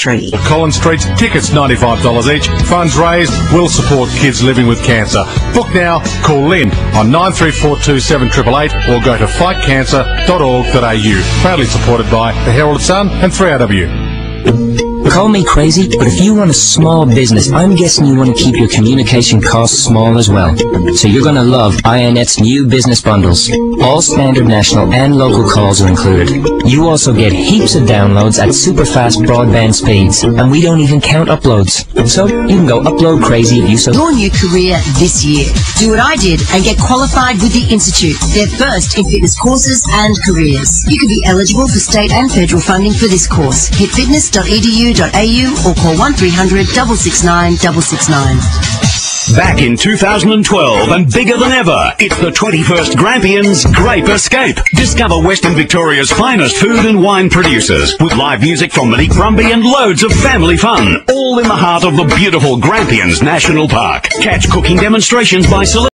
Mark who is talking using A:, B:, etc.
A: Collins Street, tickets $95 each. Funds raised will support kids living with cancer. Book now, call Lynn on 93427888 or go to fightcancer.org.au. Proudly supported by the Herald Sun and 3AW.
B: Call me crazy, but if you run a small business, I'm guessing you want to keep your communication costs small as well. So you're going to love iiNet's new business bundles. All standard national and local calls are included. You also get heaps of downloads at super fast broadband speeds, and we don't even count uploads. So you can go upload crazy if you so.
C: Your new career this year. Do what I did and get qualified with the Institute. They're first in fitness courses and careers. You could be eligible for state and federal funding for this course. Hit or call 1300 669 669.
D: Back in 2012 and bigger than ever, it's the 21st Grampians Grape Escape. Discover Western Victoria's finest food and wine producers with live music from Monique Brumby and loads of family fun, all in the heart of the beautiful Grampians National Park. Catch cooking demonstrations by celebrities